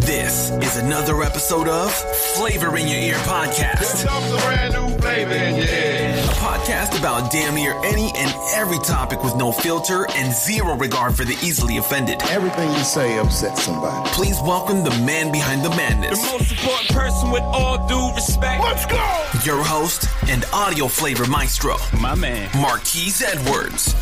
This is another episode of Flavor in Your Ear podcast. a brand new flavor in your ear. A podcast about damn near any and every topic with no filter and zero regard for the easily offended. Everything you say upsets somebody. Please welcome the man behind the madness. The most important person with all due respect. Let's go! your host and audio flavor maestro, My man. Marques Edwards.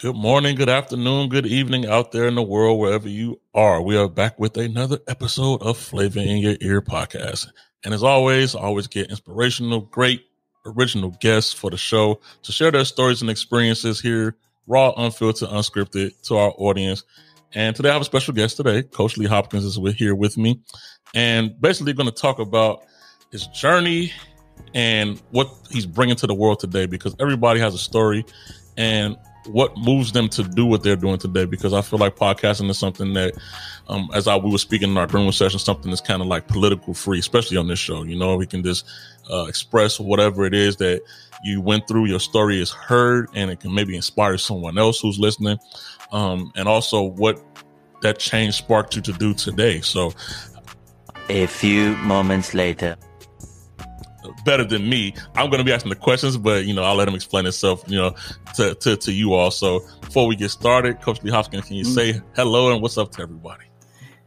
Good morning, good afternoon, good evening out there in the world, wherever you are. We are back with another episode of Flavor in Your Ear podcast. And as always, I always get inspirational, great, original guests for the show to share their stories and experiences here, raw, unfiltered, unscripted to our audience. And today I have a special guest today. Coach Lee Hopkins is with, here with me. And basically going to talk about his journey and what he's bringing to the world today because everybody has a story and what moves them to do what they're doing today because I feel like podcasting is something that um, as I we were speaking in our Greenwood session, something that's kind of like political free, especially on this show. You know, we can just uh, express whatever it is that you went through. Your story is heard, and it can maybe inspire someone else who's listening, um, and also what that change sparked you to do today. So A few moments later. Better than me. I'm going to be asking the questions, but you know, I'll let him explain himself. You know, to to, to you all. So before we get started, Coach Lee Hopkins, can you say hello and what's up to everybody?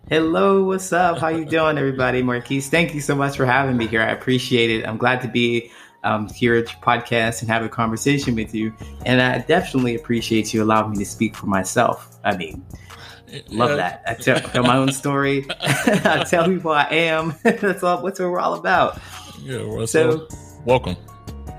Hello, what's up? How you doing, everybody? Marques, thank you so much for having me here. I appreciate it. I'm glad to be um, here at your podcast and have a conversation with you. And I definitely appreciate you allowing me to speak for myself. I mean, love Yeah. that. I tell, tell my own story. I tell people I am. That's all. What's what we're all about. Yeah. Well, So- welcome.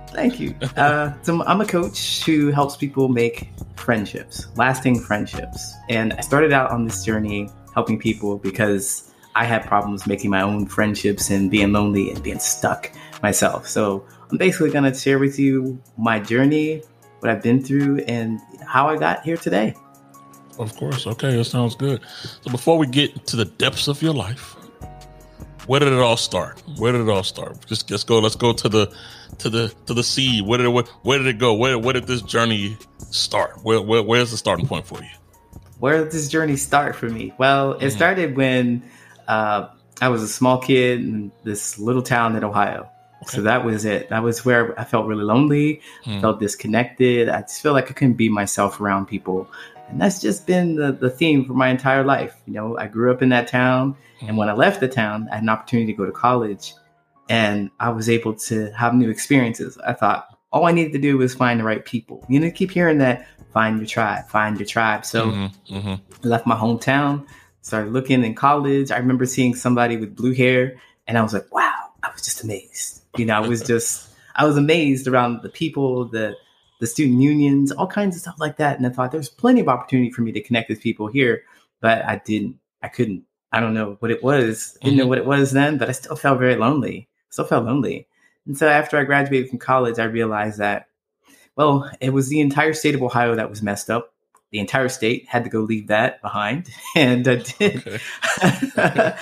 Thank you. Uh, so I'm a coach who helps people make friendships, lasting friendships. And I started out on this journey helping people because I had problems making my own friendships and being lonely and being stuck myself. So I'm basically going to share with you my journey, what I've been through, and how I got here today. Of course. Okay, that sounds good. So before we get to the depths of your life, where did it all start? Where did it all start? Just let's go. Let's go to the to the to the seed. Where did it where, where did it go? Where where did this journey start? Where, where where's the starting point for you? where did this journey start for me? Well, it started when uh, I was a small kid in this little town in Ohio. So that was it. That was where I felt really lonely, Hmm. felt disconnected. I just feel like I couldn't be myself around people. And that's just been the, the theme for my entire life. You know, I grew up in that town. And when I left the town, I had an opportunity to go to college and I was able to have new experiences. I thought all I needed to do was find the right people. You know, keep hearing that find your tribe, find your tribe. So Mhm, mhm. I left my hometown, started looking in college. I remember seeing somebody with blue hair, and I was like, wow, I was just amazed. You know, I was just, I was amazed around the people, the the student unions, all kinds of stuff like that. And I thought there's plenty of opportunity for me to connect with people here, but I didn't, I couldn't, I don't know what it was. Didn't know what it was then, but I still felt very lonely. Still felt lonely. And so after I graduated from college, I realized that, well, it was the entire state of Ohio that was messed up the entire state had to go leave that behind and i did Okay. I,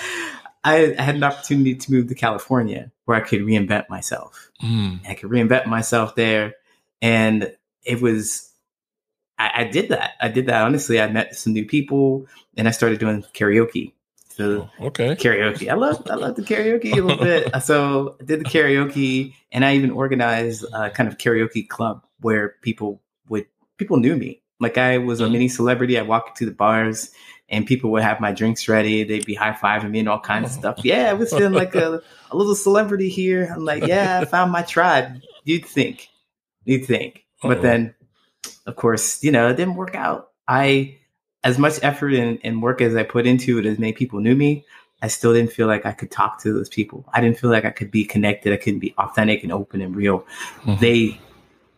I had an opportunity to move to california where i could reinvent myself Mm, i could reinvent myself there and it was I, I did that i did that honestly i met some new people and i started doing karaoke so okay. karaoke. I love I love the karaoke a little bit. So I did the karaoke, and I even organized a kind of karaoke club where people would people knew me. Like I was a Mhm. mini celebrity. I walked to the bars, and people would have my drinks ready. They'd be high fiving me and all kinds of stuff. Yeah, I was feeling like a, a little celebrity here. I'm like, yeah, I found my tribe. You'd think, you'd think, but Uh-oh. then, of course, you know, it didn't work out. I as much effort and, and work as I put into it, as many people knew me, I still didn't feel like I could talk to those people. I didn't feel like I could be connected. I couldn't be authentic and open and real. Mhm. They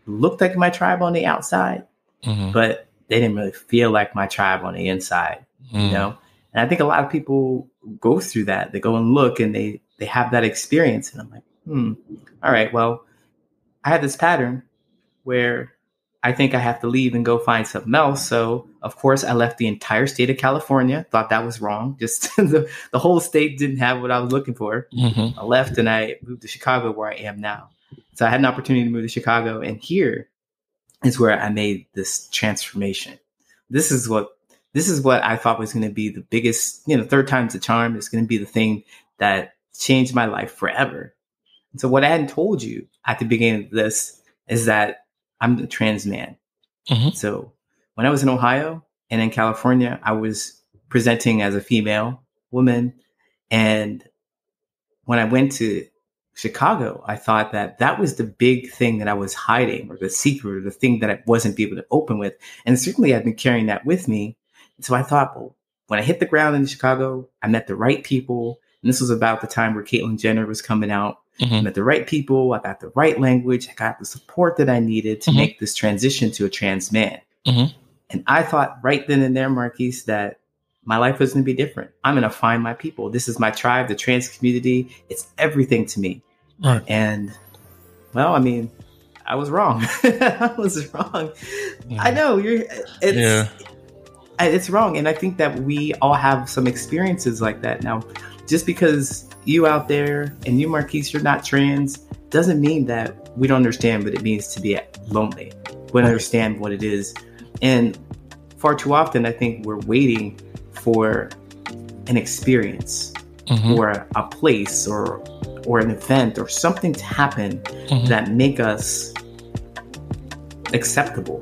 looked like my tribe on the outside, Mhm, but they didn't really feel like my tribe on the inside, you mhm. know? And I think a lot of people go through that. They go and look and they they have that experience. And I'm like, hmm, all right, well, I had this pattern where I think I have to leave and go find something else. So, of course, I left the entire state of California. Thought that was wrong. Just the, the whole state didn't have what I was looking for. Mhm. I left and I moved to Chicago, where I am now. So I had an opportunity to move to Chicago, and here is where I made this transformation. This is what this is what I thought was going to be the biggest, you know, third time's the charm. It's going to be the thing that changed my life forever. And so what I hadn't told you at the beginning of this is that I'm the trans man. Mhm. So when I was in Ohio and in California, I was presenting as a female woman. And when I went to Chicago, I thought that that was the big thing that I was hiding or the secret or the thing that I wasn't able to open with. And certainly I've been carrying that with me. So I thought, well, when I hit the ground in Chicago, I met the right people. And this was about the time where Caitlyn Jenner was coming out. I Mhm. met the right people. I got the right language. I got the support that I needed to Mhm. make this transition to a trans man. Mhm. And I thought right then and there, Marques, that my life was going to be different. I'm going to find my people. This is my tribe, the trans community. It's everything to me. Right. And well, I mean, I was wrong. I was wrong. I know you're. It's, Yeah. It's wrong, and I think that we all have some experiences like that. Now, just because you out there and you, Marques, you're not trans, doesn't mean that we don't understand what it means to be lonely. We don't understand what it is, and far too often, I think we're waiting for an experience Mhm. or a, place or or an event or something to happen Mhm. that make us acceptable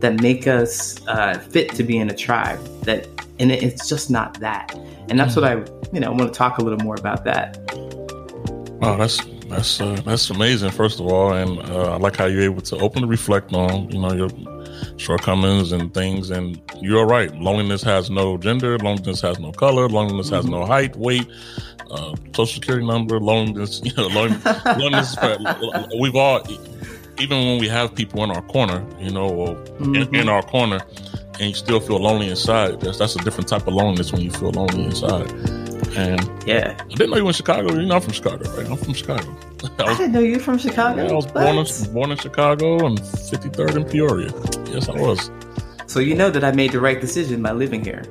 that make us uh, fit to be in a tribe that and it- it's just not that and that's what i you know want to talk a little more about that Oh, that's that's uh, that's amazing. First of all, and uh, I like how you're able to openly reflect on you know your shortcomings and things. And you're right. Loneliness has no gender. Loneliness has no color. Loneliness has no height, weight, uh, social security number. Loneliness, you know, lone, loneliness. We've all, even when we have people in our corner, you know, or in, Mhm. in our corner, and you still feel lonely inside. That's that's a different type of loneliness when you feel lonely inside. And yeah I didn't know you were in Chicago. You're not from Chicago, right? I'm from Chicago. I i didn't know you're from chicago yeah, I was born in, born in Chicago and 53rd in Peoria. Yes, I was. so you know that i made the right decision by living here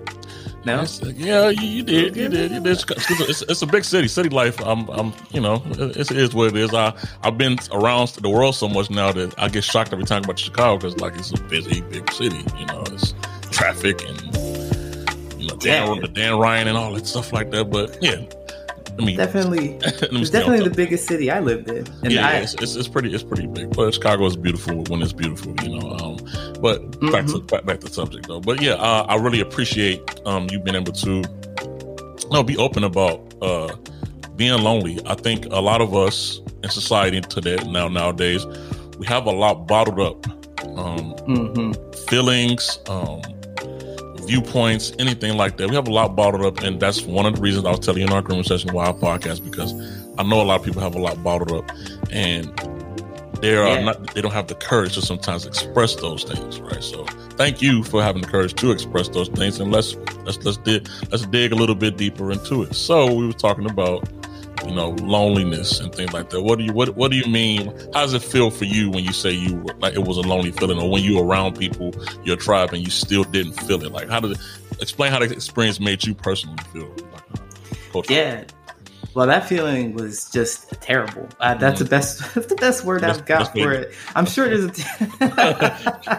no yeah, you, you did. You did. You did. It's, it's a big city. City life. I'm. I'm. You know, it, it is what it is. I. I've been around the world so much now that I get shocked every time about Chicago because like it's a busy, big city. You know, it's traffic and you know Dan, Dan Ryan and all that stuff like that. But yeah, I mean, definitely it's definitely the biggest city i lived in and yeah, i yeah, it's, it's, it's pretty it's pretty big. But Chicago is beautiful when it's beautiful, you know. Um, but back Mm-hmm. to back, back to the subject though. But yeah, uh, I really appreciate um you being able to you know, be open about uh being lonely. I think a lot of us in society today now nowadays we have a lot bottled up. Um, hmm feelings, um, viewpoints, anything like that. We have a lot bottled up, and that's one of the reasons I was telling you in our grooming session why I podcast because I know a lot of people have a lot bottled up, and they are Yeah. not they don't have the courage to sometimes express those things, right? So thank you for having the courage to express those things, and let's let's let's dig let's dig a little bit deeper into it. So we were talking about you know loneliness and things like that. What do you what, what do you mean? How does it feel for you when you say you were- like it was a lonely feeling or when you were around people your tribe and you still didn't feel it? Like how did explain how the experience made you personally feel? Like, yeah well that feeling was just terrible uh, that's the best that's the best word i've got for it i'm sure there's a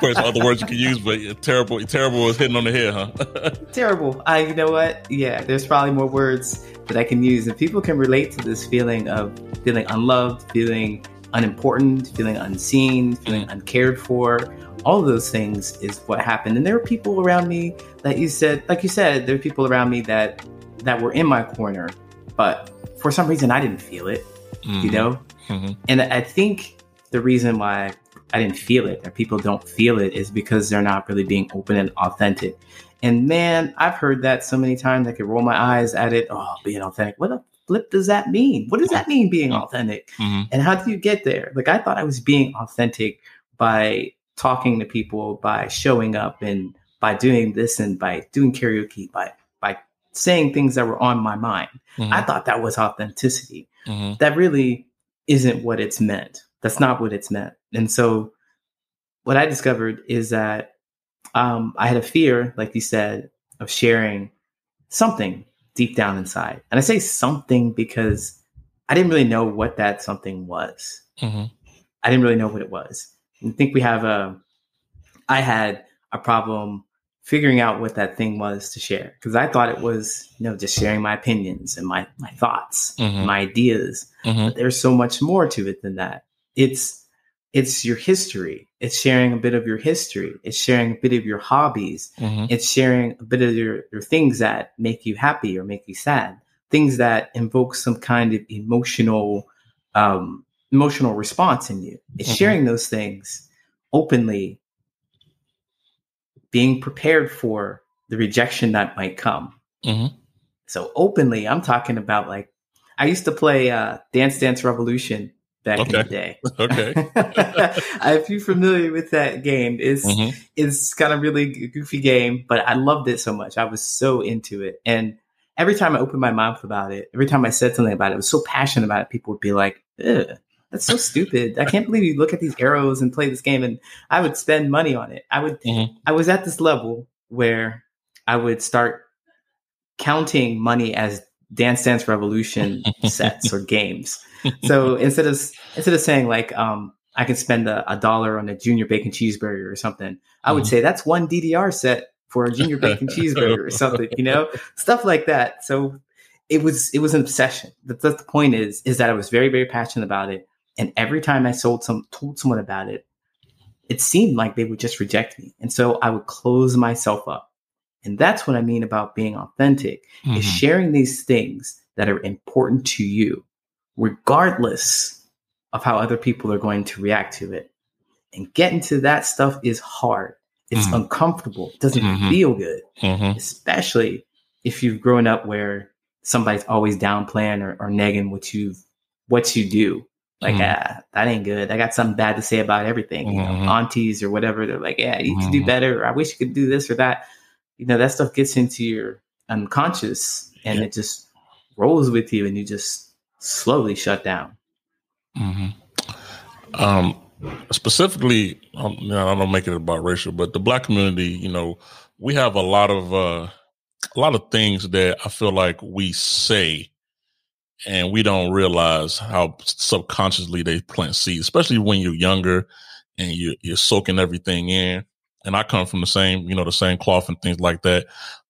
There's other words you can use, but terrible, terrible is hitting on the head, huh? terrible. I, you know what? Yeah, there's probably more words that I can use, and people can relate to this feeling of feeling unloved, feeling unimportant, feeling unseen, feeling uncared for. All of those things is what happened, and there were people around me that you said, like you said, there were people around me that that were in my corner, but for some reason I didn't feel it. You know, Mhm. and I think the reason why I didn't feel it, or people don't feel it, is because they're not really being open and authentic. And man, I've heard that so many times. I could roll my eyes at it. Oh, being authentic. What the flip does that mean? What does that mean, being authentic? Mhm. And how do you get there? Like, I thought I was being authentic by talking to people, by showing up, and by doing this, and by doing karaoke, by saying things that were on my mind. Mhm. I thought that was authenticity Mhm. that really isn't what it's meant. That's not what it's meant. And so, what I discovered is that um, I had a fear, like you said, of sharing something deep down inside. And I say something because I didn't really know what that something was. Mhm. I didn't really know what it was. I think we have a I had a problem figuring out what that thing was to share because I thought it was, you know, just sharing my opinions and my my thoughts, Mhm. my ideas. Mhm. But there's so much more to it than that. It's it's your history. It's sharing a bit of your history. It's sharing a bit of your hobbies. Mhm. It's sharing a bit of your, your things that make you happy or make you sad. Things that invoke some kind of emotional um, emotional response in you. It's Mhm. sharing those things openly, being prepared for the rejection that might come. Mhm. So openly, I'm talking about like I used to play uh, Dance Dance Revolution back in the day. Okay. if you're familiar with that game, it's Mhm. it's kind of really goofy game, but I loved it so much. I was so into it, and every time I opened my mouth about it, every time I said something about it, I was so passionate about it. People would be like, Ugh, "That's so stupid! I can't believe you look at these arrows and play this game." And I would spend money on it. I would. Mhm. I was at this level where I would start counting money as Dance Dance Revolution sets or games. So instead of instead of saying like um, I can spend a, a dollar on a junior bacon cheeseburger or something, I would Mhm. say that's one DDR set for a junior bacon cheeseburger or something, you know, stuff like that. So it was it was an obsession. That's, that's the point is is that I was very very passionate about it, and every time I sold some told someone about it, it seemed like they would just reject me, and so I would close myself up. And that's what I mean about being authentic is Mhm. sharing these things that are important to you, regardless of how other people are going to react to it. And getting to that stuff is hard. It's Mhm. uncomfortable. It doesn't Mhm. feel good, Mhm. especially if you've grown up where somebody's always downplaying or, or negging what you what you do. Like, Mhm. ah, that ain't good. I got something bad to say about everything. You know, aunties or whatever, they're like, yeah, you could do better. Or I wish you could do this or that. You know, that stuff gets into your unconscious and Yeah. it just rolls with you and you just slowly shut down. hmm Um, specifically, um, you know, I don't make it about racial, but the black community, you know, we have a lot of uh, a lot of things that I feel like we say, and we don't realize how subconsciously they plant seeds, especially when you're younger and you, you're soaking everything in. And I come from the same, you know, the same cloth and things like that.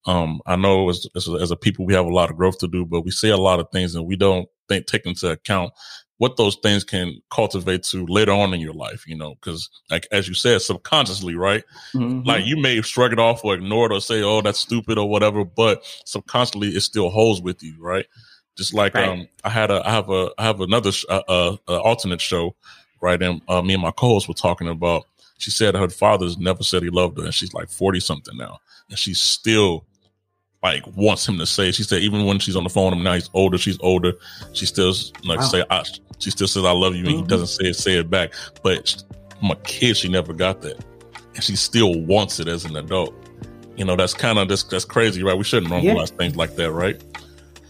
Um, I know as, as, a, as a people, we have a lot of growth to do, but we say a lot of things and we don't think, take into account what those things can cultivate to later on in your life, you know, because like, as you said, subconsciously, right? Mhm. Like you may shrug it off or ignore it or say, "Oh, that's stupid" or whatever, but subconsciously it still holds with you, right? Just like Right. um, I had a, I have a, I have another sh- uh, uh, uh, alternate show, right? And uh, me and my co-host were talking about. She said her father's never said he loved her, and she's like forty something now, and she's still like wants him to say. She said even when she's on the phone with him now, he's older. She's older. She still like Wow. say, I, she still says I love you, and he Mhm. doesn't say it, say it back. But from a kid, she never got that and she still wants it as an adult. You know, that's kind of that's, that's crazy, right? We shouldn't Yeah. normalize things like that, right?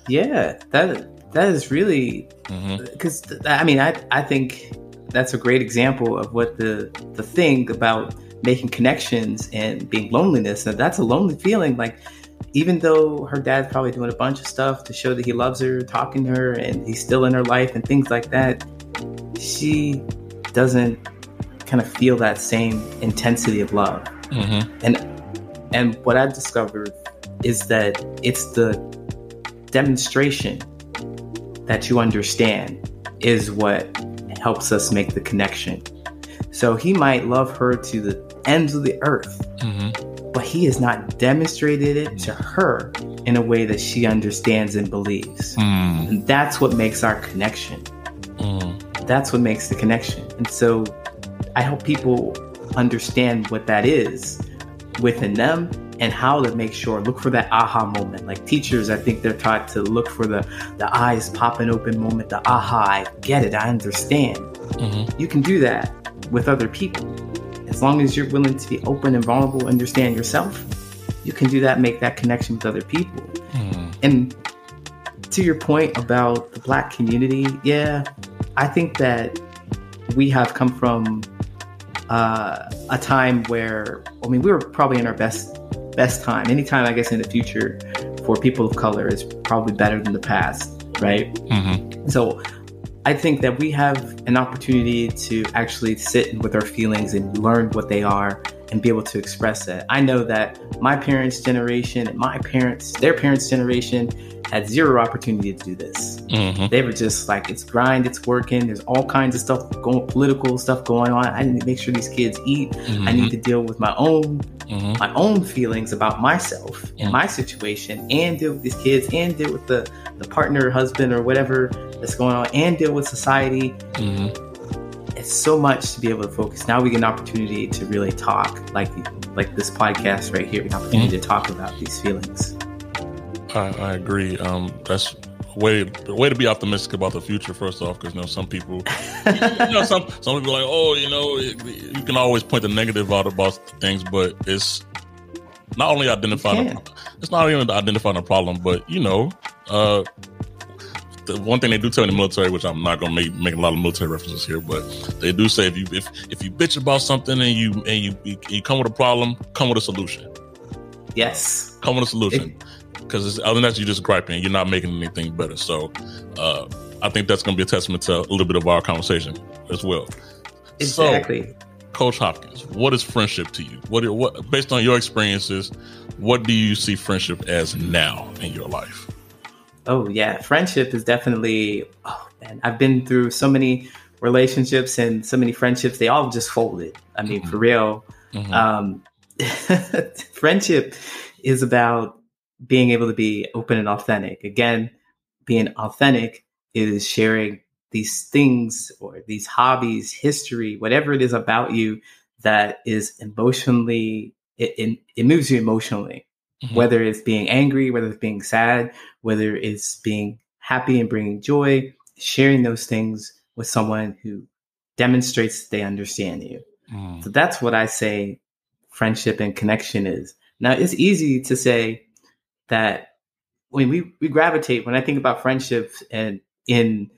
Yeah, that that is really because I mean I I think that's a great example of what the the thing about making connections and being loneliness and that's a lonely feeling like even though her dad's probably doing a bunch of stuff to show that he loves her talking to her and he's still in her life and things like that she doesn't kind of feel that same intensity of love. Hmm and and what I've discovered is that it's the demonstration that you understand is what helps us make the connection. So he might love her to the ends of the earth, hmm but he has not demonstrated it to her in a way that she understands and believes. mm And that's what makes our connection. mm That's what makes the connection. And so I hope people understand what that is within them and how to make sure look for that aha moment. Like teachers, I think they're taught to look for the the eyes popping open moment, the aha, I get it, I understand. hmm You can do that with other people. As long as you're willing to be open and vulnerable, understand yourself, you can do that, make that connection with other people. mm And to your point about the black community, yeah, I think that we have come from uh, a time where I mean we were probably in our best best time. Anytime I guess in the future for people of color is probably better than the past, right? hmm So I think that we have an opportunity to actually sit with our feelings and learn what they are and be able to express that. I know that my parents' generation my parents, their parents' generation had zero opportunity to do this. hmm They were just like, it's grind, it's working. There's all kinds of stuff going, political stuff going on. I need to make sure these kids eat. I need to deal with my own hmm my own feelings about myself and my situation and deal with these kids and deal with the, the partner, husband, or whatever that's going on and deal with society. It's so much to be able to focus. Now we get an opportunity to really talk, like like this podcast right here, an opportunity to talk about these feelings. I, I agree. Um, that's a way way to be optimistic about the future. First off, because you know some people, you know, some some people are like, oh, you know, it, you can always point the negative out about things, but it's not only identifying the, it's not even identifying the problem, but you know, uh, the one thing they do tell in the military, which I'm not gonna make make a lot of military references here, but they do say if you if if you bitch about something and you and you you come with a problem, come with a solution. Yes. Come with a solution. Because other than that, you're just griping. You're not making anything better. So, uh, I think that's going to be a testament to a little bit of our conversation as well. Exactly. So, Coach Hopkins, what is friendship to you? What, what, based on your experiences, what do you see friendship as now in your life? Oh yeah, friendship is definitely. Oh man, I've been through so many relationships and so many friendships. They all just folded. I mean, for real. Mhm. Um, friendship is about being able to be open and authentic. Again, being authentic is sharing these things or these hobbies, history, whatever it is about you that is emotionally it, it, it moves you emotionally Mhm. whether it's being angry, whether it's being sad, whether it's being happy and bringing joy, sharing those things with someone who demonstrates they understand you. Mm. So that's what I say friendship and connection is. Now, it's easy to say that when we, we gravitate, when I think about friendship and in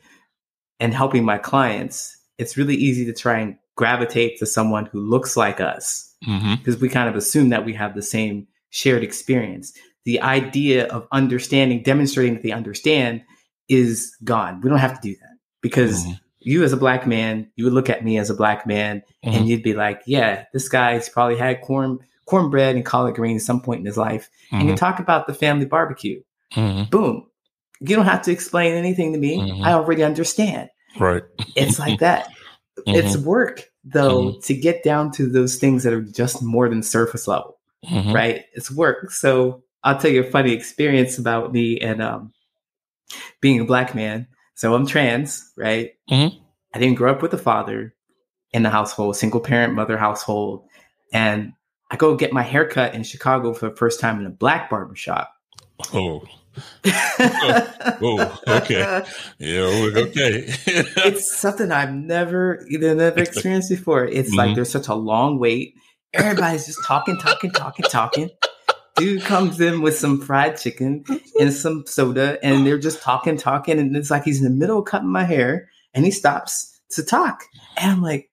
and helping my clients, it's really easy to try and gravitate to someone who looks like us because we kind of assume that we have the same shared experience. The idea of understanding, demonstrating that they understand is gone. We don't have to do that because Mhm. you, as a black man, you would look at me as a black man Mhm. and you'd be like, yeah, this guy's probably had corn, cornbread and collard greens at some point in his life. And you Mhm. talk about the family barbecue. Mhm. Boom. You don't have to explain anything to me. Mhm. I already understand. Right. It's like that. It's work, though, to get down to those things that are just more than surface level Mhm. right? It's work. So I'll tell you a funny experience about me and um, being a black man. So I'm trans, right? Mhm. I didn't grow up with a father in the household, single parent mother household, and I go get my haircut in Chicago for the first time in a black barbershop. Oh. Oh, okay. Yeah. Okay. it's something I've never either never experienced before. It's Mhm. like there's such a long wait. Everybody's just talking, talking, talking, talking. Dude comes in with some fried chicken and some soda, and they're just talking, talking, and it's like he's in the middle of cutting my hair, and he stops to talk, and I'm like,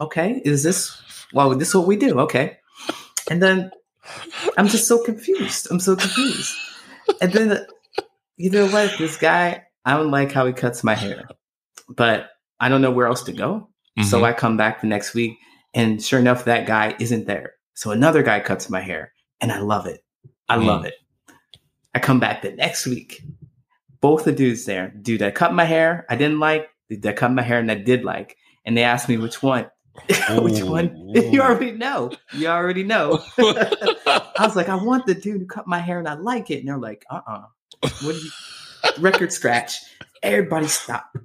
okay, is this well? This is what we do, okay? And then I'm just so confused. I'm so confused, and then you know what? This guy, I don't like how he cuts my hair, but I don't know where else to go. So Mhm. I come back the next week, and sure enough, that guy isn't there. So another guy cuts my hair, and I love it. I Mm. love it. I come back the next week. Both the dudes there, dude that cut my hair, I didn't like, dude that cut my hair, and I did like. And they asked me which one. which one? You already know. You already know. I was like, I want the dude who cut my hair, and I like it. And they're like, uh uh What do you? Record scratch. Everybody stop.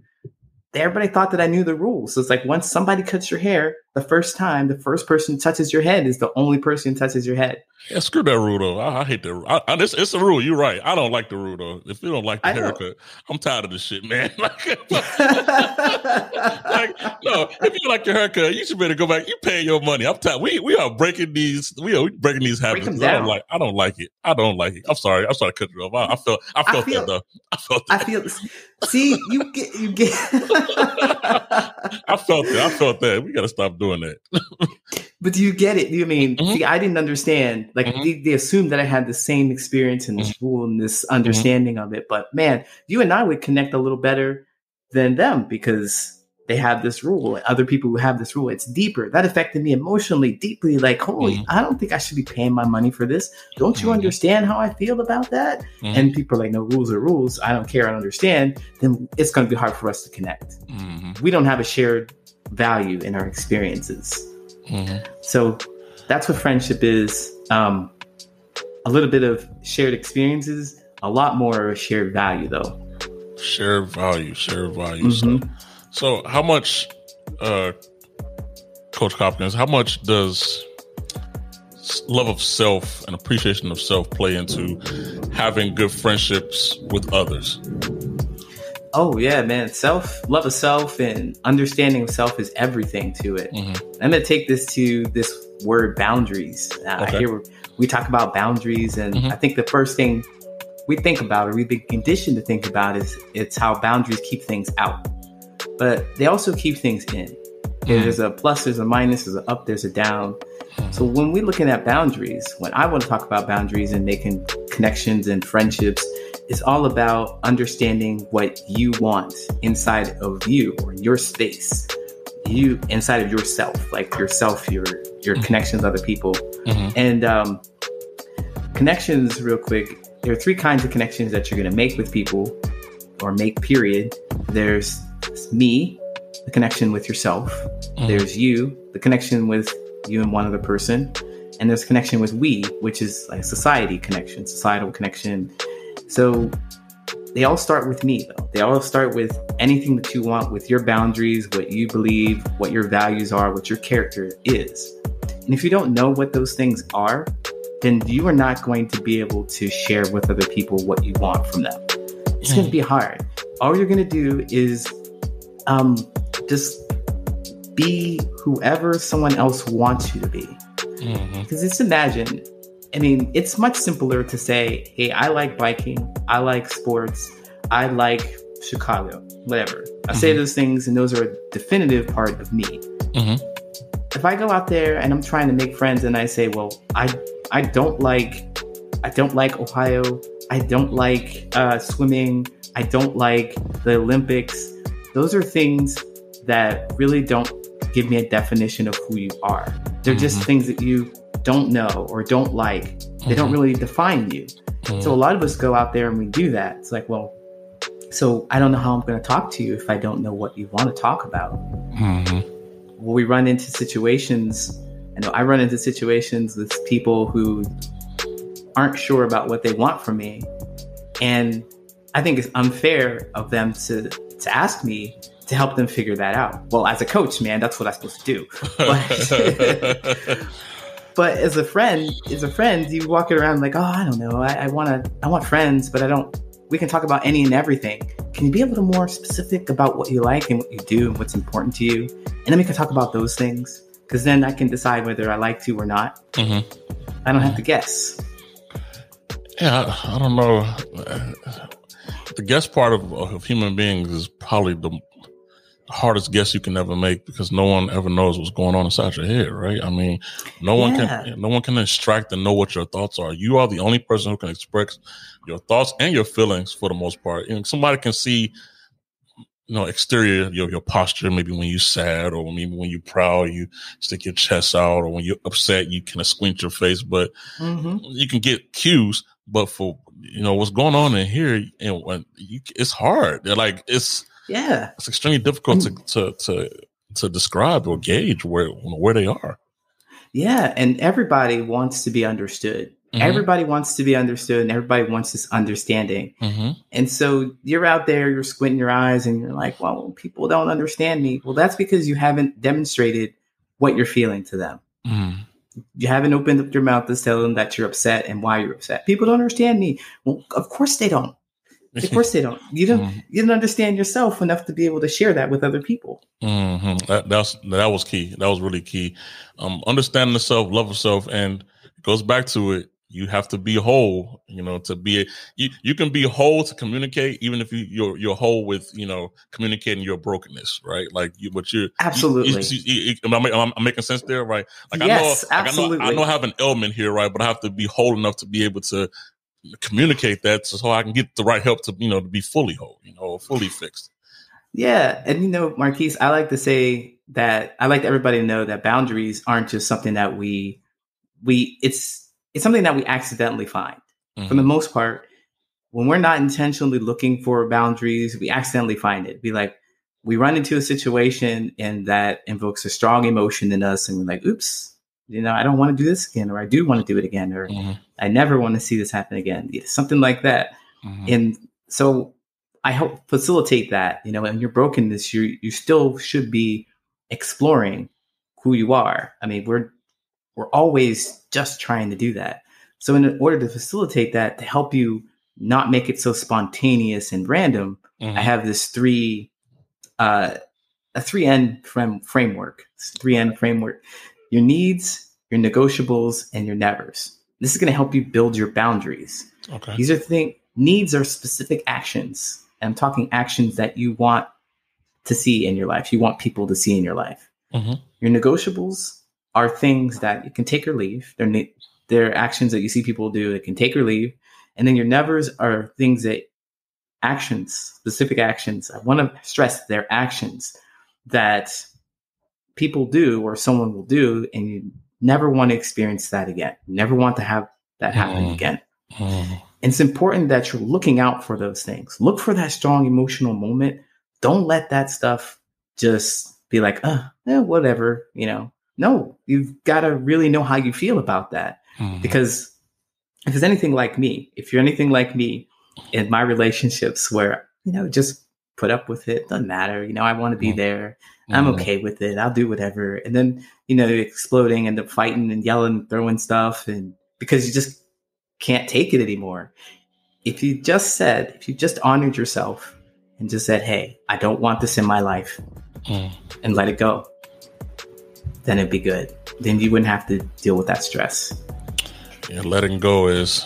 Everybody thought that I knew the rules. So it's like once somebody cuts your hair the first time, the first person touches your head is the only person who touches your head. Yeah, screw that rule though. I, I hate that. I, I, it's, it's a rule. You're right. I don't like the rule though. If you don't like the I know. haircut, I'm tired of this shit, man. like, no, if you like your haircut, you should better go back. You pay your money. I'm tired. We we are breaking these. We are breaking these habits. them I don't like. I don't like it. I don't like it. I'm sorry. I'm sorry to cut you off. I, I felt. I felt feel- that though. I felt I feel. See, you get, you get. I felt that. I felt that. We got to stop doing that. but do you get it? You mean? Mhm. See, I didn't understand. Like Mhm. they, they assumed that I had the same experience in the school and this understanding of it. But man, you and I would connect a little better than them because they have this rule other people who have this rule it's deeper that affected me emotionally deeply like holy Mhm. i don't think i should be paying my money for this don't you Mhm. understand how i feel about that Mhm. and people are like no rules are rules i don't care i don't understand then it's going to be hard for us to connect Mhm. we don't have a shared value in our experiences Mhm. so that's what friendship is um, a little bit of shared experiences a lot more of a shared value though Shared value, shared value. Mhm. So, so how much, uh, Coach Hopkins, how much does love of self and appreciation of self play into having good friendships with others? Oh yeah, man. Self love of self and understanding of self is everything to it. Mhm. I'm gonna take this to this word boundaries. Uh, Okay. Hear we talk about boundaries, and Mhm. I think the first thing we think about or we've been conditioned to think about is it's how boundaries keep things out, but they also keep things in. There's a plus, there's a minus, there's a up, there's a down. So when we're looking at boundaries, when I want to talk about boundaries and making connections and friendships, it's all about understanding what you want inside of you or your space. You inside of yourself, like yourself, your your connections with other people. Mhm. And um connections, real quick, there are three kinds of connections that you're gonna make with people or make period. There's me, the connection with yourself. Mhm. There's you, the connection with you and one other person. And there's connection with we, which is like society connection, societal connection. So they all start with me though. They all start with anything that you want, with your boundaries, what you believe, what your values are, what your character is. And if you don't know what those things are, then you are not going to be able to share with other people what you want from them. It's going to be hard. All you're going to do is um, just be whoever someone else wants you to be. Because just imagine, I mean, it's much simpler to say, hey, I like biking, I like sports, I like Chicago, whatever. I say Mhm. those things, and those are a definitive part of me. Mhm. If I go out there and I'm trying to make friends, and I say, well, I I don't like I don't like Ohio, I don't like uh, swimming, I don't like the Olympics. Those are things that really don't give me a definition of who you are. They're just Mhm. things that you don't know or don't like. They don't Mhm. really define you. Mhm. So a lot of us go out there and we do that. It's like, well, so I don't know how I'm going to talk to you if I don't know what you want to talk about. Mhm. Well, we run into situations. I know I run into situations with people who aren't sure about what they want from me, and I think it's unfair of them to to ask me to help them figure that out. Well, as a coach, man, that's what I'm supposed to do. But, but as a friend, as a friend, you walk it around like, oh, I don't know, I, I want to, I want friends, but I don't. We can talk about any and everything. Can you be a little more specific about what you like and what you do and what's important to you? And then we can talk about those things because then I can decide whether I like to or not. Mhm. I don't have to guess. Yeah, I, I don't know. The guess part of, of human beings is probably the hardest guess you can ever make because no one ever knows what's going on inside your head, right? I mean, no one Yeah. can no one can extract and know what your thoughts are. You are the only person who can express your thoughts and your feelings for the most part. And somebody can see, you know, exterior your your posture, maybe when you're sad or maybe when you're proud, you stick your chest out, or when you're upset, you kind of squint your face, but hmm you can get cues, but for you know what's going on in here, and when you, it's hard. They're like it's Yeah. it's extremely difficult to to to to describe or gauge where where they are. Yeah. And everybody wants to be understood. Mhm. Everybody wants to be understood and everybody wants this understanding. Mm-hmm. And so you're out there, you're squinting your eyes, and you're like, well, people don't understand me. Well, that's because you haven't demonstrated what you're feeling to them. Mm-hmm. You haven't opened up your mouth to tell them that you're upset and why you're upset. People don't understand me. Well, of course they don't. Of course they don't. You don't. Mhm. You don't understand yourself enough to be able to share that with other people. hmm That that's that was key. That was really key. Um, understanding the self, love of self, and it goes back to it. You have to be whole. You know, to be a, you. You can be whole to communicate, even if you you're you're whole with you know communicating your brokenness, right? Like you, but you're Absolutely. You, you, you, am, I, making sense there, right? Like Yes, I know, like, absolutely. I know, I know I have an ailment here, right? But I have to be whole enough to be able to communicate that, so, I can get the right help to you know to be fully whole, you know, fully fixed. Yeah, and you know, Marques, I like to say that I like everybody to know that boundaries aren't just something that we we it's it's something that we accidentally find. Mhm. For the most part, when we're not intentionally looking for boundaries, we accidentally find it. Be like we run into a situation and that invokes a strong emotion in us, and we're like, "Oops, you know, I don't want to do this again," or "I do want to do it again," or Mhm. "I never want to see this happen again." Something like that Mhm. and so I help facilitate that. You know, and your brokenness, you you still should be exploring who you are. I mean, we're we're always just trying to do that. So in order to facilitate that, to help you not make it so spontaneous and random, Mhm. I have this three uh, a three N frame, framework. Three N framework. Your needs, your negotiables, and your nevers. This is going to help you build your boundaries. okay. These are things needs are specific actions. And I'm talking actions that you want to see in your life. You want people to see in your life. Mhm. Your negotiables are things that you can take or leave. They're ne- they're actions that you see people do that can take or leave. And then your nevers are things that actions, specific actions. I want to stress they're actions that people do or someone will do, and you never want to experience that again. You never want to have that happen Mhm. again. Mhm. It's important that you're looking out for those things. Look for that strong emotional moment. Don't let that stuff just be like, uh, eh, whatever, you know. No, you've got to really know how you feel about that. Mhm. Because if it's anything like me, if you're anything like me in my relationships where, you know, just put up with it, doesn't matter. You know, I want to be Mhm. there. I'm Mhm. okay with it. I'll do whatever. And then, you know, exploding, end up fighting and yelling, throwing stuff, and because you just can't take it anymore. If you just said, if you just honored yourself and just said, hey, I don't want this in my life Mhm. and let it go, then it'd be good. Then you wouldn't have to deal with that stress. Yeah, letting go is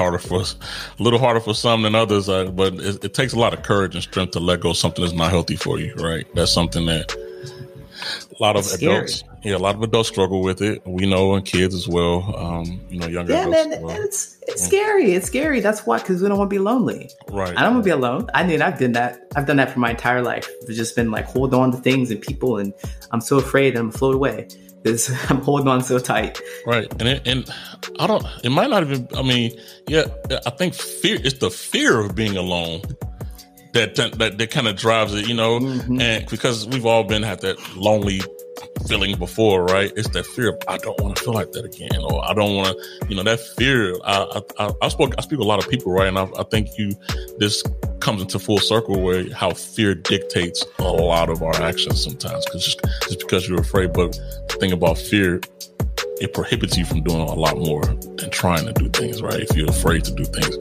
harder for us, a little harder for some than others, uh, but it, it takes a lot of courage and strength to let go of something that's not healthy for you, right? That's something that a lot of It's scary. adults, yeah, a lot of adults struggle with it. We know, and kids as well. Um, you know, younger Yeah, adults. man, well. it's it's scary. It's scary. That's why, because we don't want to be lonely. right. I don't want to be alone. I mean, I've done that. I've done that for my entire life. I've just been like hold on to things and people, and I'm so afraid I'm gonna float away because I'm holding on so tight. Right, and it, and I don't. It might not even. I mean, yeah. I think fear. It's the fear of being alone that that that kind of drives it. You know, Mhm. and because we've all been had that lonely feeling before, right? It's that fear of I don't want to feel like that again, or I don't want to. You know, that fear. I I, I, spoke. I speak with a lot of people, right? And I, I think you this comes into full circle where how fear dictates a lot of our actions sometimes because just, just because you're afraid but the thing about fear it prohibits you from doing a lot more than trying to do things, right? If you're afraid to do things,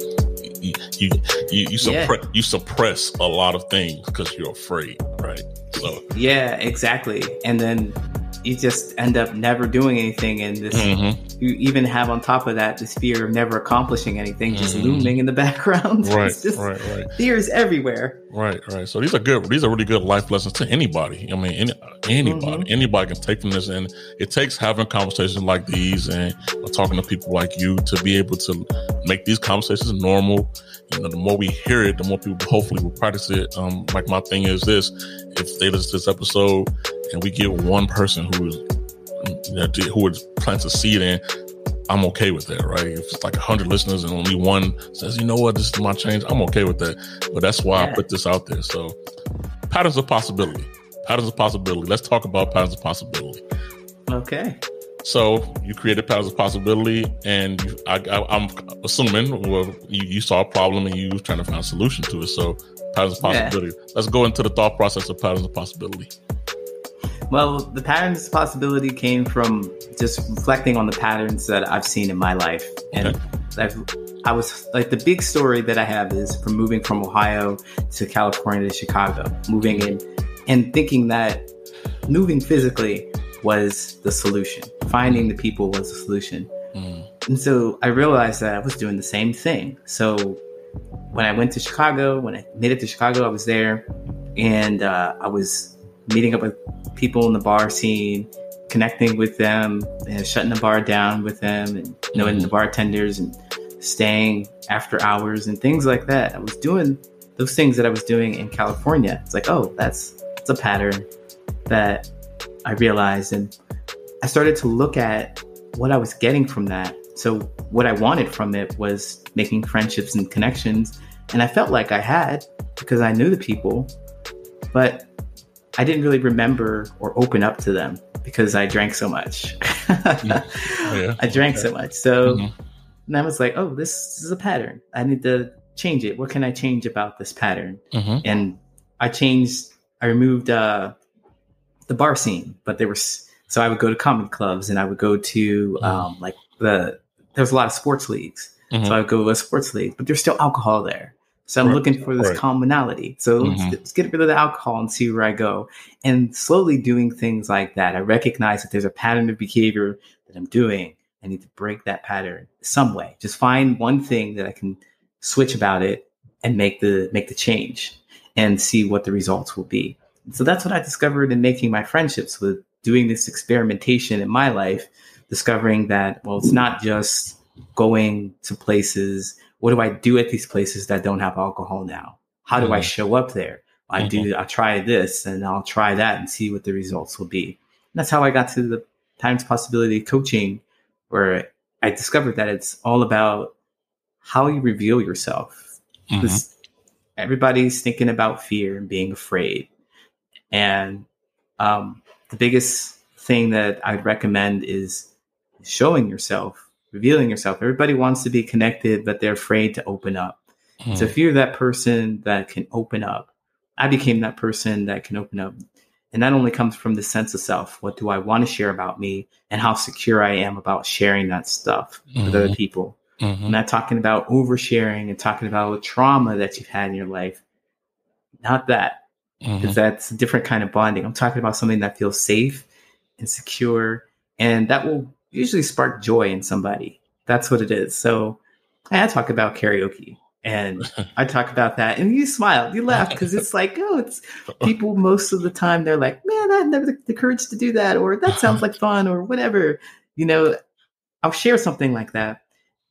you you you, you, Yeah. suppress you suppress a lot of things because you're afraid, right? So Yeah, exactly. And then you just end up never doing anything, and this mhm. you even have on top of that this fear of never accomplishing anything just Mhm. looming in the background. right, just right, right, fears everywhere. right, right. So these are good. These are really good life lessons to anybody. I mean, any, anybody, Mhm. anybody can take from this, and it takes having conversations like these and talking to people like you to be able to make these conversations normal. You know, the more we hear it, the more people hopefully will practice it. Um, like my thing is this: if they listen to this episode and we get one person who is you know, who would plant a seed in, I'm okay with that, right? If it's like hundred listeners and only one says, you know what, this is my change, I'm okay with that. But that's why I put this out there. So patterns of possibility. Patterns of possibility. Let's talk about patterns of possibility. Okay. So you created patterns of possibility, and you, I, I, I'm assuming well, you, you saw a problem and you was trying to find a solution to it. So patterns of Yeah. possibility. Let's go into the thought process of patterns of possibility. Well, the patterns possibility came from just reflecting on the patterns that I've seen in my life. And I've, I was like, the big story that I have is from moving from Ohio to California to Chicago, moving in and thinking that moving physically was the solution, finding the people was the solution. Mm. And so I realized that I was doing the same thing. So when I went to Chicago, when I made it to Chicago, I was there and uh, I was meeting up with people in the bar scene, connecting with them, and shutting the bar down with them, and knowing the mm-hmm. bartenders and staying after hours and things like that. I was doing those things that I was doing in California, it's like, oh, that's it's a pattern that I realized, and I started to look at what I was getting from that. So what I wanted from it was making friendships and connections, and I felt like I had because I knew the people, but I didn't really remember or open up to them because I drank so much. yeah. I drank Okay. so much. So Mhm. and I was like, oh, this is a pattern. I need to change it. What can I change about this pattern? Mhm. And I changed, I removed uh, the bar scene, but there was, so I would go to comedy clubs and I would go to um, like the, there's a lot of sports leagues. Mhm. So I would go to a sports league, but there's still alcohol there. So I'm Right. looking for this Right. commonality. So let's, Mhm. let's get rid of the alcohol and see where I go. And slowly doing things like that, I recognize that there's a pattern of behavior that I'm doing. I need to break that pattern some way. Just find one thing that I can switch about it and make the make the change and see what the results will be. So that's what I discovered in making my friendships with doing this experimentation in my life, discovering that well, it's not just going to places. What do I do at these places that don't have alcohol now? How do I Mhm. show up there? I do. I try this and I'll try that and see what the results will be. And that's how I got to the times possibility coaching, where I discovered that it's all about how you reveal yourself. Mhm. Everybody's thinking about fear and being afraid. And um, the biggest thing that I'd recommend is showing yourself, revealing yourself. Everybody wants to be connected, but they're afraid to open up. So if you're that person that can open up, I became that person that can open up. And that only comes from the sense of self. What do I want to share about me and how secure I am about sharing that stuff with other Mhm. people? Mhm. I'm not talking about oversharing and talking about the trauma that you've had in your life. Not that, because that's a different kind of bonding. I'm talking about something that feels safe and secure, and that will usually spark joy in somebody. That's what it is. So I talk about karaoke and I talk about that, and you smile, you laugh because it's like, oh, it's people most of the time they're like, man, I had never the, the courage to do that, or that sounds like fun, or whatever. You know, I'll share something like that,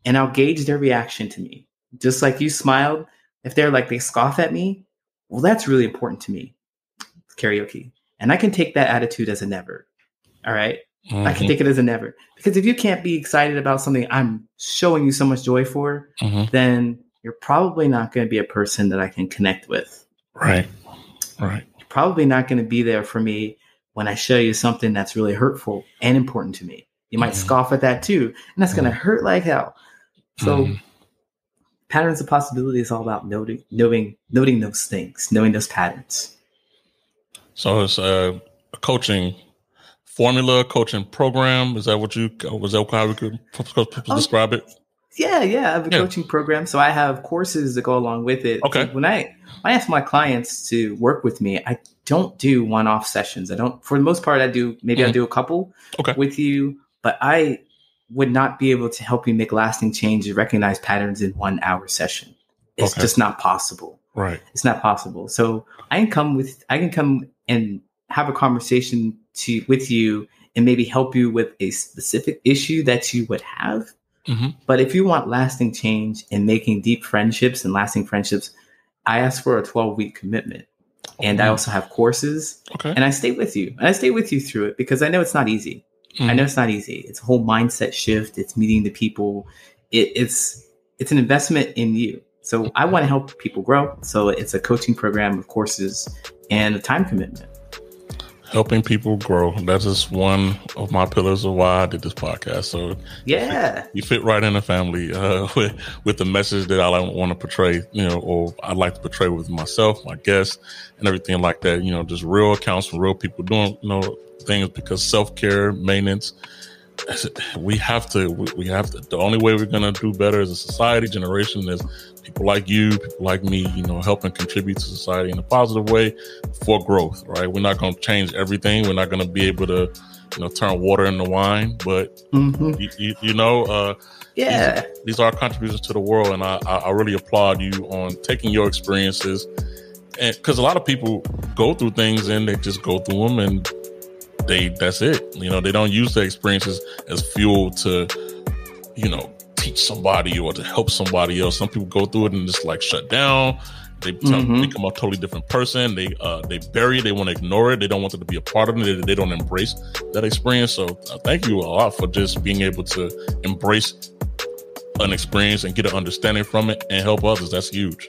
and I'll gauge their reaction to me. Just like you smiled, if they're like they scoff at me, well, that's really important to me. Karaoke, and I can take that attitude as a never. All right. I can Mhm. take it as a never. Because if you can't be excited about something I'm showing you so much joy for, Mhm. then you're probably not going to be a person that I can connect with. Right. Right. You're probably not going to be there for me when I show you something that's really hurtful and important to me. You might Mhm. scoff at that too, and that's going to hurt like hell. So, Mhm. patterns of possibility is all about noting, knowing, noting those things, knowing those patterns. So it's uh, a coaching formula, coaching program. Is that what you was that how we could Oh. describe it? Yeah, yeah. I have a Yeah. coaching program, so I have courses that go along with it. Okay. When I when I ask my clients to work with me, I don't do one-off sessions. I don't. For the most part, I do. Maybe I Mhm. do a couple Okay. with you, but I would not be able to help you make lasting change and recognize patterns in one hour session. It's Okay. just not possible. Right. It's not possible. So I can come with I can come and have a conversation to with you and maybe help you with a specific issue that you would have. Mhm. But if you want lasting change and making deep friendships and lasting friendships, I ask for a 12 week commitment. And I also have courses Okay. and I stay with you. And I stay with you through it because I know it's not easy. I Mhm. know it's not easy. It's a whole mindset shift. It's meeting the people. It, it's it's an investment in you. So I want to help people grow. So it's a coaching program of courses and a time commitment. Helping people grow. That is just one of my pillars of why I did this podcast. So Yeah. you fit right in the family uh, with with the message that I want to portray, you know, or I'd like to portray with myself, my guests, and everything like that. You know, just real accounts from real people doing, you know, things because self care, maintenance. We have to. We have to. The only way we're gonna do better as a society generation is people like you, people like me. You know, helping contribute to society in a positive way for growth. Right? We're not gonna change everything. We're not gonna be able to, you know, turn water into wine, but hmm you, you, you know, uh, Yeah. these are contributions to the world, and I, I I really applaud you on taking your experiences, and because a lot of people go through things and they just go through them, and they that's it. You know, they don't use their experiences as fuel to, you know, teach somebody or to help somebody else. Some people go through it and just like shut down, They Mhm. become a totally different person. They uh, they bury it. They want to ignore it. They don't want it to be a part of it. They, they don't embrace that experience. So uh, thank you a lot for just being able to embrace an experience and get an understanding from it and help others. That's huge.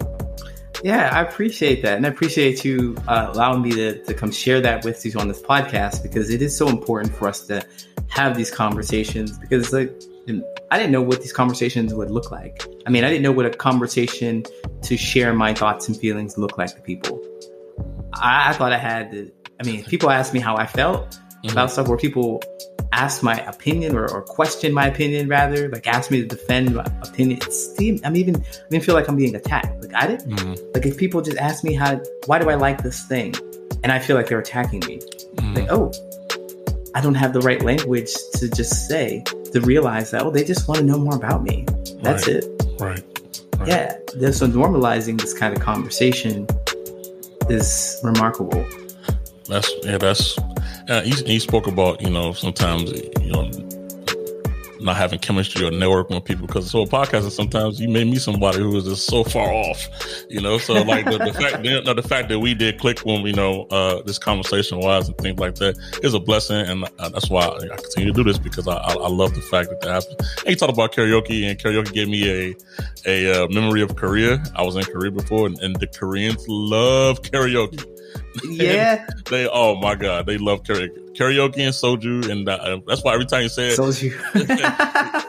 Yeah, I appreciate that. And I appreciate you uh, allowing me to, to come share that with you on this podcast because it is so important for us to have these conversations because like I didn't know what these conversations would look like. I mean, I didn't know what a conversation to share my thoughts and feelings look like to people. I, I thought I had to, I mean, people asked me how I felt about stuff where people asked my opinion or, or question my opinion rather, like ask me to defend my opinion. It's, I'm even, I even feel like I'm being attacked. Like I didn't, Mhm. like if people just ask me how, why do I like this thing? And I feel like they're attacking me. Mhm. Like, oh, I don't have the right language to just say, to realize that, oh, they just want to know more about me. That's Right. it. Right. Right. Yeah. So normalizing this kind of conversation is remarkable. That's yeah. That's uh, he, he spoke about you know sometimes you know not having chemistry or networking with people because so a podcast is sometimes you may meet somebody who is just so far off, you know. So like the, the fact the, the fact that we did click when you know uh, this conversation was and things like that is a blessing, and uh, that's why I continue to do this because I, I, I love the fact that that happened. And you talked about karaoke, and karaoke gave me a a uh, memory of Korea. I was in Korea before, and, and the Koreans love karaoke Yeah. they oh my god they love karaoke, karaoke and soju and uh, that's why every time you say it you.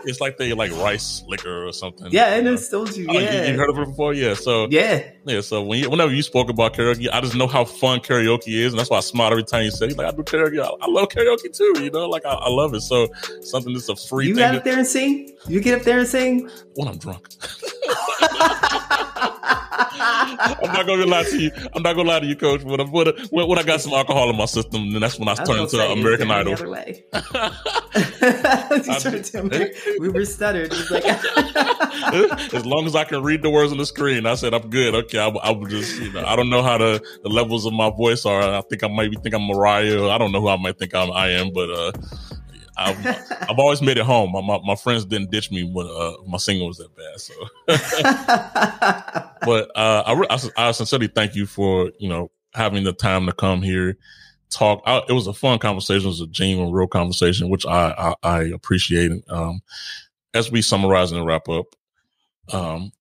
it's like they like rice liquor or something yeah, and it's told you. Oh, you, Yeah. you heard of it before yeah so yeah. yeah so when you, whenever you spoke about karaoke i just know how fun karaoke is and that's why i smile every time you say it. like i do karaoke i, I love karaoke too you know like I, I love it so something that's a free You get up there and sing? You get up there and sing? when i'm drunk I'm not gonna lie to you. I'm not gonna lie to you, Coach. When I, when, I- when, I got some alcohol in my system, then that's when I I turned into American Idol. other way? You turned to American- we were stuttered. Like, as long as I can read the words on the screen, I said I'm good. Okay, I, I just, you know, I don't know how the, the levels of my voice are. I think I maybe think I'm Mariah. I don't know who I might think I'm, I am, but uh, I've, I've always made it home. My, my, my friends didn't ditch me when uh, my singing was that bad. So, but uh, I, I, I sincerely thank you for you know having the time to come here, talk. I, it was a fun conversation. It was a genuine, real conversation, which I I, I appreciate. Um, as we summarize and wrap up, um,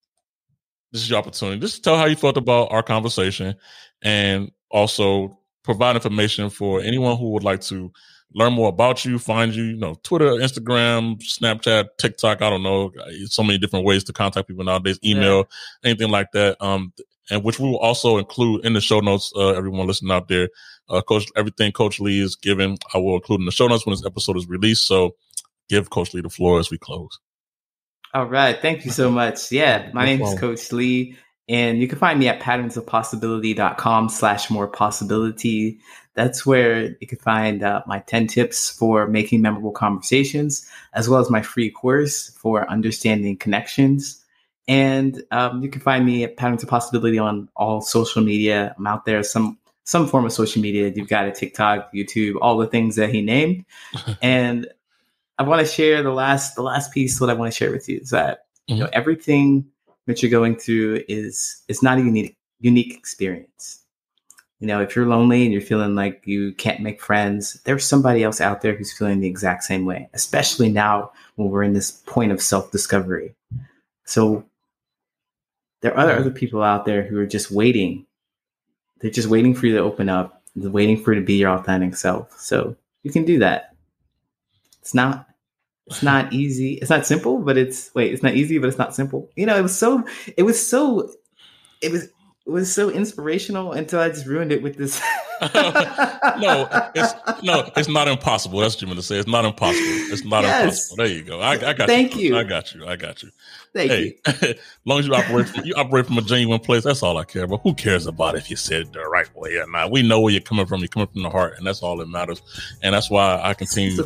this is your opportunity. Just tell how you felt about our conversation, and also provide information for anyone who would like to learn more about you, find you, you know, Twitter, Instagram, Snapchat, TikTok. I don't know. So many different ways to contact people nowadays, email, anything like that. Um, and which we will also include in the show notes. Uh, everyone listening out there, uh, coach, everything Coach Lee is giving, I will include in the show notes when this episode is released. So give Coach Lee the floor as we close. All right. Thank you so much. Yeah. My No name is. Coach Lee. And you can find me at patternsofpossibility.com slash more possibility. That's where you can find uh, my 10 tips for making memorable conversations, as well as my free course for understanding connections. And um, you can find me at Patterns of Possibility on all social media. I'm out there, some some form of social media. You've got a TikTok, YouTube, all the things that he named. and I want to share the last the last piece. What I want to share with you is that you know everything that you're going through is is not a unique unique experience. You know, if you're lonely and you're feeling like you can't make friends, there's somebody else out there who's feeling the exact same way. Especially now when we're in this point of self discovery. So there are other people out there who are just waiting. They're just waiting for you to open up, waiting for you to be your authentic self. So you can do that. It's not it's not easy. It's not simple, but it's wait, it's not easy, but it's not simple. You know, it was so it was so it was was so inspirational until I just ruined it with this. no, it's no, it's not impossible. That's what you meant to say. It's not impossible. It's not Yes. impossible. There you go. I, I got Thank you. you. I got you. I got you. Thank hey, you. as long as you operate, from, you operate from a genuine place. That's all I care about. Who cares about if you said it the right way or not? We know where you're coming from. You're coming from the heart, and that's all that matters. And that's why I continue to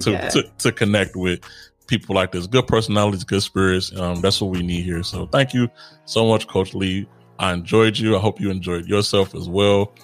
to, Yeah. to to connect with people like this. Good personalities, good spirits. Um, that's what we need here. So thank you so much, Coach Lee. I enjoyed you. I hope you enjoyed yourself as well.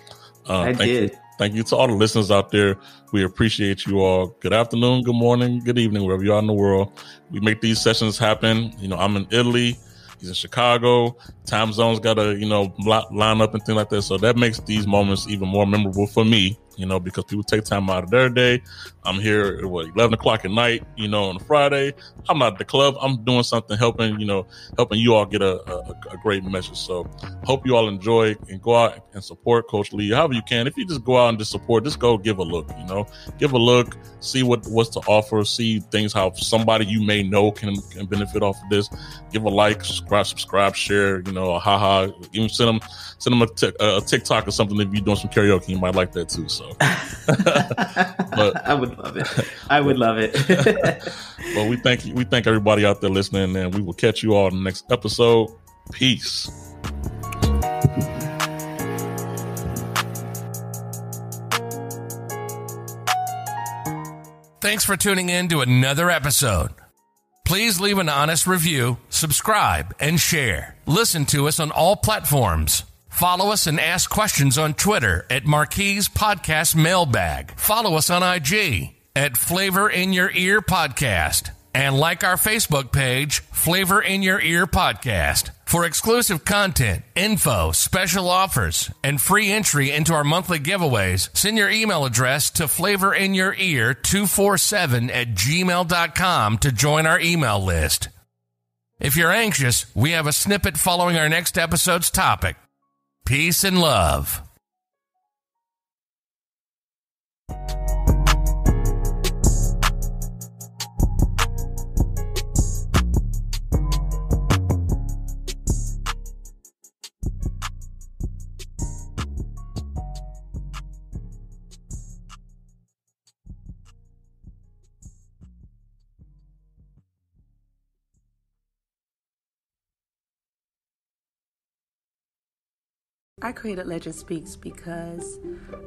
Uh, I thank did. You, thank you to all the listeners out there. We appreciate you all. Good afternoon, good morning, good evening, wherever you are in the world. We make these sessions happen. You know, I'm in Italy. He's in Chicago. Time zones got to, you know, line up and things like that. So that makes these moments even more memorable for me you know, because people take time out of their day. I'm here at what, 11 o'clock at night, you know, on a Friday. I'm not at the club. I'm doing something, helping, you know, helping you all get a, a, a great message. So hope you all enjoy and go out and support Coach Lee however you can. If you just go out and just support, just go give a look, you know, give a look, see what what's to offer, see things how somebody you may know can, can benefit off of this. Give a like, subscribe, subscribe, share, you know, a haha, even send them, send them a, t- a TikTok or something if you're doing some karaoke. You might like that too. So so, but I would love it. I would love it. well, we thank you. we thank everybody out there listening, and we will catch you all in the next episode. Peace. Thanks for tuning in to another episode. Please leave an honest review, subscribe, and share. Listen to us on all platforms. Follow us and ask questions on Twitter at Marques Podcast Mailbag. Follow us on IG at Flavor in Your Ear Podcast. And like our Facebook page, Flavor in Your Ear Podcast. For exclusive content, info, special offers, and free entry into our monthly giveaways, send your email address to flavorinyourear247 at gmail.com to join our email list. If you're anxious, we have a snippet following our next episode's topic. Peace and love. I created Legend Speaks because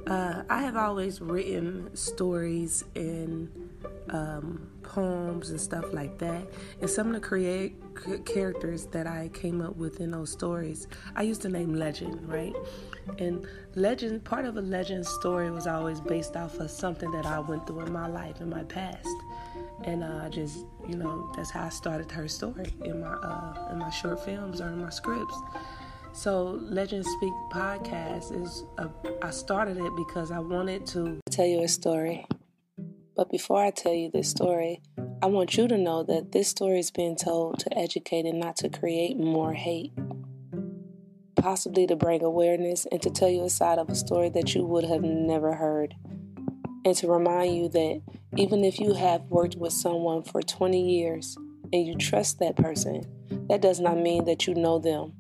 uh, I have always written stories and um, poems and stuff like that. And some of the create characters that I came up with in those stories, I used to name Legend, right? And Legend, part of a Legend story was always based off of something that I went through in my life, in my past. And I uh, just, you know, that's how I started her story in my uh, in my short films or in my scripts. So, Legend Speak podcast is a, I started it because I wanted to tell you a story. But before I tell you this story, I want you to know that this story is being told to educate and not to create more hate. Possibly to bring awareness and to tell you a side of a story that you would have never heard. And to remind you that even if you have worked with someone for 20 years and you trust that person, that does not mean that you know them